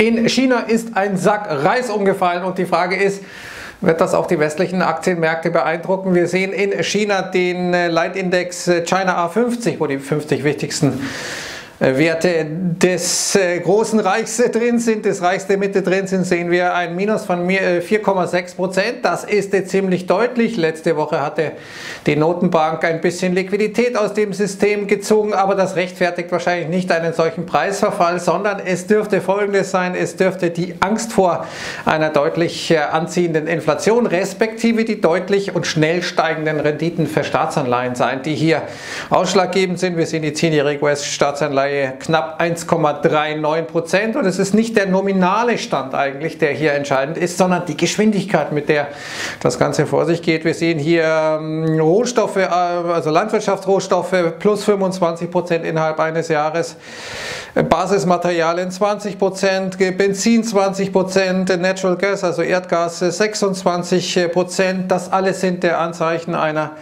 In China ist ein Sack Reis umgefallen und die Frage ist, wird das auch die westlichen Aktienmärkte beeindrucken? Wir sehen in China den Leitindex China A50, wo die 50 wichtigsten äh, Werte des äh, großen Reichs drin sind, des Reichs der Mitte drin sind, sehen wir ein Minus von 4,6 äh, Prozent. Das ist ziemlich deutlich. Letzte Woche hatte die Notenbank ein bisschen Liquidität aus dem System gezogen, aber das rechtfertigt wahrscheinlich nicht einen solchen Preisverfall, sondern es dürfte folgendes sein, es dürfte die Angst vor einer deutlich anziehenden Inflation respektive die deutlich und schnell steigenden Renditen für Staatsanleihen sein, die hier ausschlaggebend sind. Wir sehen die 10-jährige US-Staatsanleihe bei knapp 1,39 Prozent. Und es ist nicht der nominale Stand eigentlich, der hier entscheidend ist, sondern die Geschwindigkeit, mit der das Ganze vor sich geht. Wir sehen hier ähm, Rohstoffe, äh, also Landwirtschaftsrohstoffe plus 25 Prozent innerhalb eines Jahres, Basismaterialien 20 Prozent, Benzin 20 Prozent, Natural Gas, also Erdgas 26 Prozent. Das alles sind der Anzeichen einer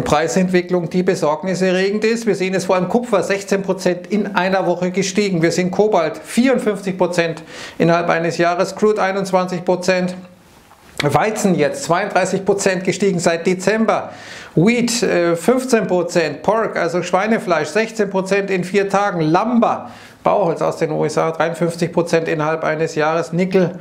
Preisentwicklung, die besorgniserregend ist. Wir sehen es vor allem Kupfer 16% in einer Woche gestiegen. Wir sehen Kobalt 54% innerhalb eines Jahres, Crude 21%. Weizen jetzt 32% gestiegen seit Dezember. Wheat 15%, äh, Pork, also Schweinefleisch 16% in vier Tagen. Lumber, Bauholz aus den USA 53% innerhalb eines Jahres. Nickel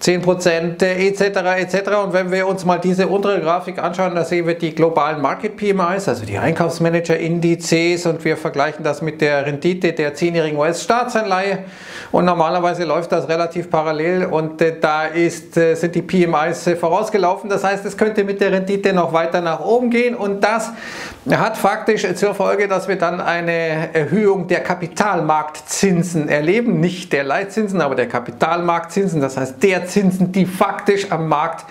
10% etc. etc. Und wenn wir uns mal diese untere Grafik anschauen, da sehen wir die globalen Market PMIs, also die Einkaufsmanager-Indizes und wir vergleichen das mit der Rendite der 10-jährigen US-Staatsanleihe und normalerweise läuft das relativ parallel und äh, da ist, äh, sind die PMIs äh, vorausgelaufen. Das heißt, es könnte mit der Rendite noch weiter nach oben gehen und das hat faktisch zur Folge, dass wir dann eine Erhöhung der Kapitalmarktzinsen erleben, nicht der Leitzinsen, aber der Kapitalmarktzinsen, das heißt der Zinsen, die faktisch am Markt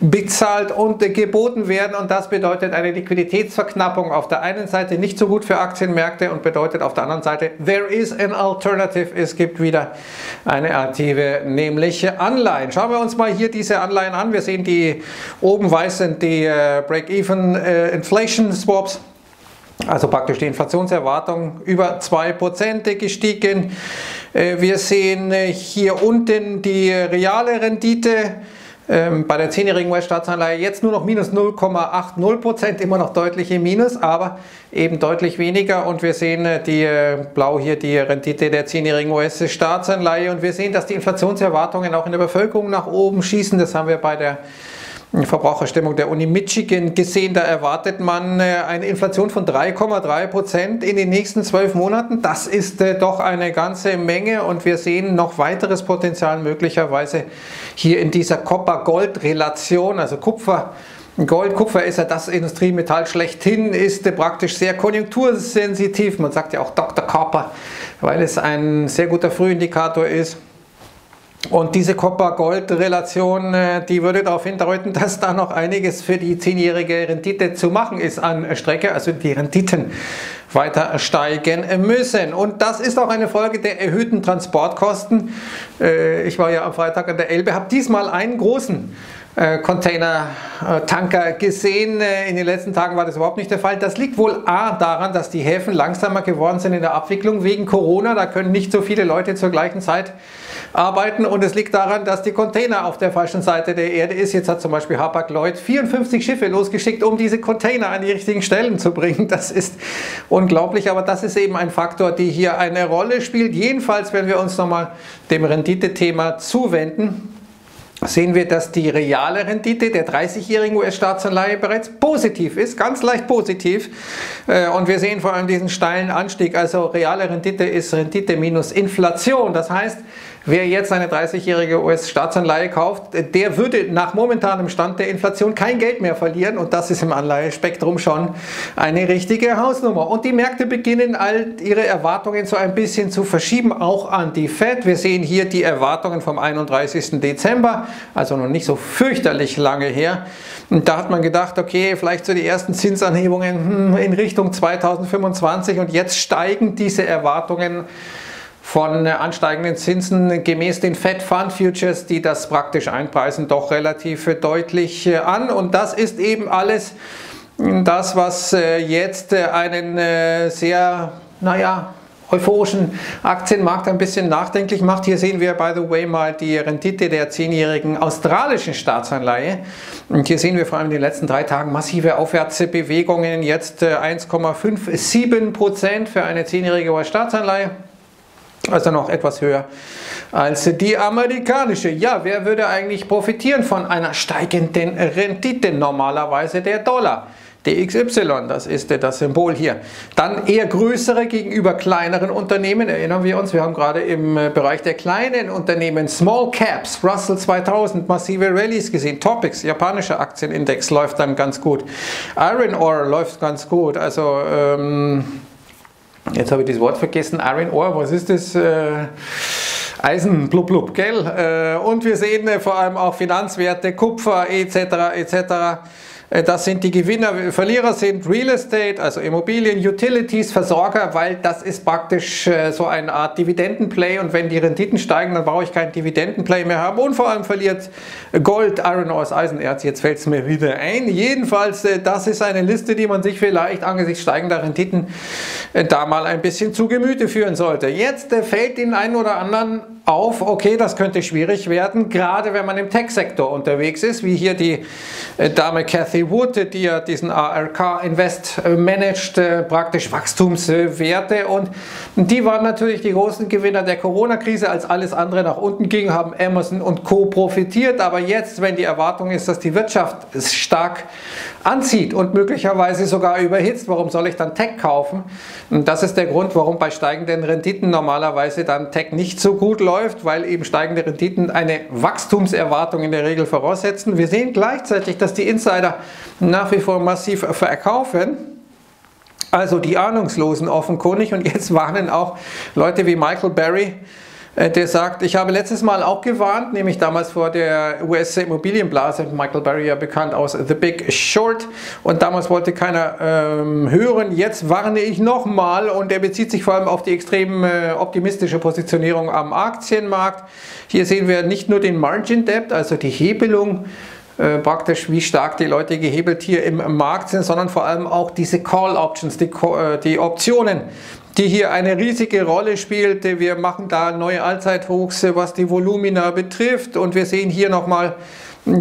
bezahlt und geboten werden. Und das bedeutet eine Liquiditätsverknappung auf der einen Seite nicht so gut für Aktienmärkte und bedeutet auf der anderen Seite, there is an alternative. Es gibt wieder eine Alternative, nämlich Anleihen. Schauen wir uns mal hier diese Anleihen an. Wir sehen die oben weiß sind die äh, Break-Even äh, Inflation Swaps. Also praktisch die Inflationserwartung über 2% gestiegen. Äh, wir sehen äh, hier unten die reale Rendite ähm, bei der 10-jährigen US-Staatsanleihe jetzt nur noch minus 0,80% immer noch deutliche Minus, aber eben deutlich weniger. Und wir sehen äh, die blau hier die Rendite der 10-jährigen US-Staatsanleihe und wir sehen, dass die Inflationserwartungen auch in der Bevölkerung nach oben schießen. Das haben wir bei der Verbraucherstimmung der Uni Michigan gesehen. Da erwartet man äh, eine Inflation von 3,3 Prozent in den nächsten zwölf Monaten. Das ist äh, doch eine ganze Menge und wir sehen noch weiteres Potenzial möglicherweise hier in dieser Copper-Gold-Relation, also Kupfer. Gold, Kupfer ist ja das Industriemetall schlechthin, ist äh, praktisch sehr konjunktursensitiv. Man sagt ja auch Dr. Copper, weil es ein sehr guter Frühindikator ist. Und diese Copper-Gold-Relation, äh, die würde darauf hindeuten, dass da noch einiges für die zehnjährige Rendite zu machen ist an Strecke, also die Renditen weiter steigen müssen. Und das ist auch eine Folge der erhöhten Transportkosten. Äh, ich war ja am Freitag an der Elbe, habe diesmal einen großen äh, Container-Tanker gesehen. In den letzten Tagen war das überhaupt nicht der Fall. Das liegt wohl A daran, dass die Häfen langsamer geworden sind in der Abwicklung wegen Corona. Da können nicht so viele Leute zur gleichen Zeit arbeiten und es liegt daran, dass die Container auf der falschen Seite der Erde ist. Jetzt hat zum Beispiel Hapag-Lloyd 54 Schiffe losgeschickt, um diese Container an die richtigen Stellen zu bringen. Das ist unglaublich, aber das ist eben ein Faktor, der hier eine Rolle spielt. Jedenfalls, wenn wir uns nochmal dem Renditethema zuwenden, sehen wir, dass die reale Rendite der 30-jährigen US-Staatsanleihe bereits positiv ist, ganz leicht positiv. Äh, und wir sehen vor allem diesen steilen Anstieg. Also reale Rendite ist Rendite minus Inflation. Das heißt, Wer jetzt eine 30-jährige US-Staatsanleihe kauft, der würde nach momentanem Stand der Inflation kein Geld mehr verlieren und das ist im Anleihespektrum schon eine richtige Hausnummer. Und die Märkte beginnen all ihre Erwartungen so ein bisschen zu verschieben, auch an die Fed. Wir sehen hier die Erwartungen vom 31. Dezember, also noch nicht so fürchterlich lange her. Und da hat man gedacht, okay, vielleicht so die ersten Zinsanhebungen hm, in Richtung 2025 und jetzt steigen diese Erwartungen von ansteigenden Zinsen gemäß den Fed Fund Futures, die das praktisch einpreisen, doch relativ deutlich äh, an. Und das ist eben alles das, was äh, jetzt äh, einen sehr, naja, euphorischen Aktienmarkt ein bisschen nachdenklich macht. Hier sehen wir, by the way, mal die Rendite der zehnjährigen australischen Staatsanleihe. Und hier sehen wir vor allem in den letzten drei Tagen massive Aufwärtsbewegungen. Jetzt 1,57 äh, Prozent für eine zehnjährige US-Staatsanleihe. Also noch etwas höher als die amerikanische. Ja, wer würde eigentlich profitieren von einer steigenden Rendite? Normalerweise der Dollar. DXY, das ist das Symbol hier. Dann eher größere gegenüber kleineren Unternehmen. Erinnern wir uns, wir haben gerade im Bereich der kleinen Unternehmen Small Caps, Russell 2000, massive Rallies gesehen. Topics, japanischer Aktienindex läuft dann ganz gut. Iron Ore läuft ganz gut. Also ähm, jetzt habe ich das Wort vergessen. Iron Ore, was ist das? Äh, Eisen, blub, blub, gell? Äh, und wir sehen äh, vor allem auch Finanzwerte, Kupfer etc. etc. Äh, das sind die Gewinner, Verlierer sind Real Estate, also Immobilien, Utilities, Versorger, weil das ist praktisch äh, so eine Art Dividendenplay und wenn die Renditen steigen, dann brauche ich keinen Dividendenplay mehr haben und vor allem verliert Gold, Iron Ore, Eisenerz, jetzt fällt es mir wieder ein. Jedenfalls, äh, das ist eine Liste, die man sich vielleicht angesichts steigender Renditen da mal ein bisschen zu Gemüte führen sollte. Jetzt fällt den einen oder anderen auf, okay, das könnte schwierig werden, gerade wenn man im Tech-Sektor unterwegs ist, wie hier die Dame Cathy Cathy Wood, die ja diesen ARK Invest äh, managt, äh, praktisch Wachstumswerte und die waren natürlich die großen Gewinner der Corona-Krise, als alles andere nach unten ging, haben Amazon und Co. profitiert, aber jetzt, wenn die Erwartung ist, dass die Wirtschaft stark anzieht und möglicherweise sogar überhitzt, warum soll ich dann Tech kaufen? Und das ist der Grund, warum bei steigenden Renditen normalerweise dann Tech nicht so gut läuft, weil eben steigende Renditen eine Wachstumserwartung in der Regel voraussetzen. Wir sehen gleichzeitig, dass die Insider nach wie vor massiv verkaufen. Also die Ahnungslosen offenkundig und jetzt warnen auch Leute wie Michael Berry, äh, der sagt, ich habe letztes Mal auch gewarnt, nämlich damals vor der US-Immobilienblase, Michael Berry ja bekannt aus The Big Short. Und damals wollte keiner ähm, hören, jetzt warne ich nochmal und er bezieht sich vor allem auf die extrem äh, optimistische Positionierung am Aktienmarkt. Hier sehen wir nicht nur den Margin Debt, also die Hebelung, äh, praktisch, wie stark die Leute gehebelt hier im Markt sind, sondern vor allem auch diese Call Options, die, äh, die Optionen, die hier eine riesige Rolle spielt. Wir machen da neue Allzeithochs, was die Volumina betrifft und wir sehen hier nochmal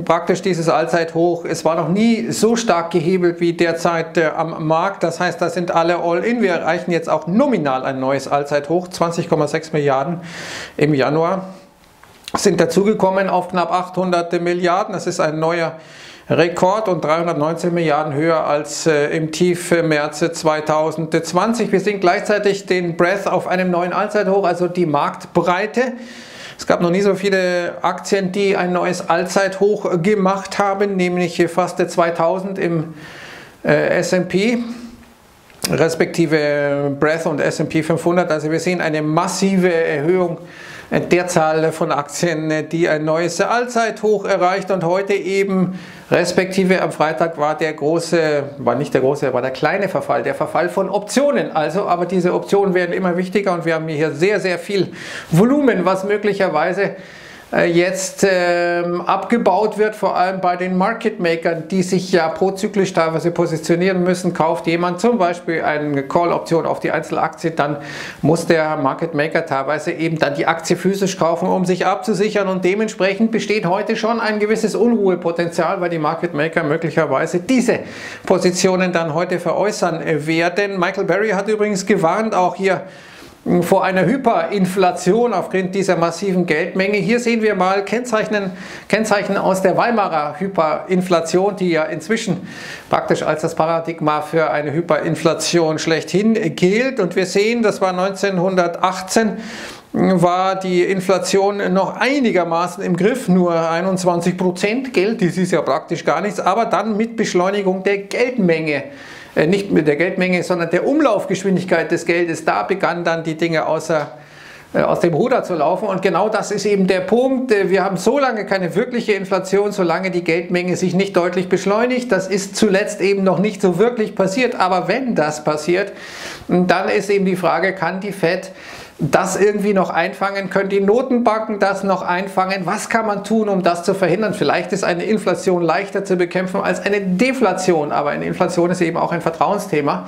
praktisch dieses Allzeithoch. Es war noch nie so stark gehebelt wie derzeit äh, am Markt. Das heißt, da sind alle All-In. Wir erreichen jetzt auch nominal ein neues Allzeithoch, 20,6 Milliarden im Januar sind dazugekommen auf knapp 800 Milliarden. Das ist ein neuer Rekord und 319 Milliarden höher als äh, im Tief März 2020. Wir sehen gleichzeitig den Breath auf einem neuen Allzeithoch, also die Marktbreite. Es gab noch nie so viele Aktien, die ein neues Allzeithoch gemacht haben, nämlich fast 2000 im äh, S&P respektive Breath und S&P 500. Also wir sehen eine massive Erhöhung der Zahl von Aktien, die ein neues Allzeithoch erreicht und heute eben respektive am Freitag war der große, war nicht der große, war der kleine Verfall, der Verfall von Optionen. Also, aber diese Optionen werden immer wichtiger und wir haben hier sehr, sehr viel Volumen, was möglicherweise jetzt ähm, abgebaut wird, vor allem bei den Market Makern, die sich ja prozyklisch teilweise positionieren müssen. Kauft jemand zum Beispiel eine Call-Option auf die Einzelaktie, dann muss der Market Maker teilweise eben dann die Aktie physisch kaufen, um sich abzusichern und dementsprechend besteht heute schon ein gewisses Unruhepotenzial, weil die Market Maker möglicherweise diese Positionen dann heute veräußern werden. Michael Berry hat übrigens gewarnt, auch hier vor einer Hyperinflation aufgrund dieser massiven Geldmenge. Hier sehen wir mal Kennzeichen, Kennzeichen aus der Weimarer Hyperinflation, die ja inzwischen praktisch als das Paradigma für eine Hyperinflation schlechthin gilt. Und wir sehen, das war 1918 war die Inflation noch einigermaßen im Griff, nur 21 Prozent Geld, das ist ja praktisch gar nichts, aber dann mit Beschleunigung der Geldmenge nicht mit der Geldmenge, sondern der Umlaufgeschwindigkeit des Geldes, da begannen dann die Dinge außer, äh, aus dem Ruder zu laufen. Und genau das ist eben der Punkt. Äh, wir haben so lange keine wirkliche Inflation, solange die Geldmenge sich nicht deutlich beschleunigt. Das ist zuletzt eben noch nicht so wirklich passiert. Aber wenn das passiert, dann ist eben die Frage, kann die Fed das irgendwie noch einfangen? Können die Notenbanken das noch einfangen? Was kann man tun, um das zu verhindern? Vielleicht ist eine Inflation leichter zu bekämpfen als eine Deflation, aber eine Inflation ist eben auch ein Vertrauensthema.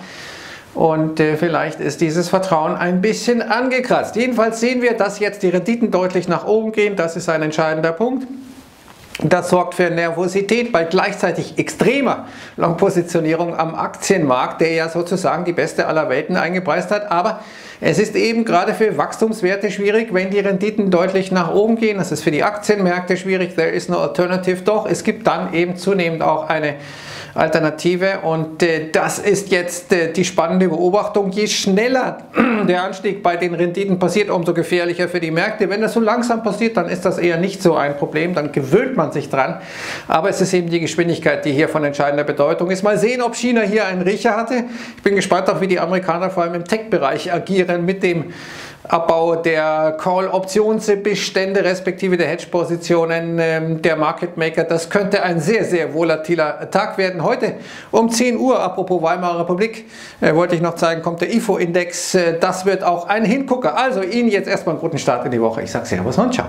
Und äh, vielleicht ist dieses Vertrauen ein bisschen angekratzt. Jedenfalls sehen wir, dass jetzt die Renditen deutlich nach oben gehen. Das ist ein entscheidender Punkt. Das sorgt für Nervosität bei gleichzeitig extremer Long-Positionierung am Aktienmarkt, der ja sozusagen die beste aller Welten eingepreist hat. Aber es ist eben gerade für Wachstumswerte schwierig, wenn die Renditen deutlich nach oben gehen. Das ist für die Aktienmärkte schwierig. There is no alternative. Doch es gibt dann eben zunehmend auch eine Alternative. Und äh, das ist jetzt äh, die spannende Beobachtung. Je schneller der Anstieg bei den Renditen passiert, umso gefährlicher für die Märkte. Wenn das so langsam passiert, dann ist das eher nicht so ein Problem. Dann gewöhnt man sich dran. Aber es ist eben die Geschwindigkeit, die hier von entscheidender Bedeutung ist. Mal sehen, ob China hier einen Riecher hatte. Ich bin gespannt auch, wie die Amerikaner vor allem im Tech-Bereich agieren mit dem Abbau der Call-Optionsbestände respektive der Hedge-Positionen ähm, der Market Maker. Das könnte ein sehr, sehr volatiler Tag werden. Heute um 10 Uhr, apropos Weimarer Republik, äh, wollte ich noch zeigen, kommt der IFO-Index. Äh, das wird auch ein Hingucker. Also Ihnen jetzt erstmal einen guten Start in die Woche. Ich sage Servus und Ciao.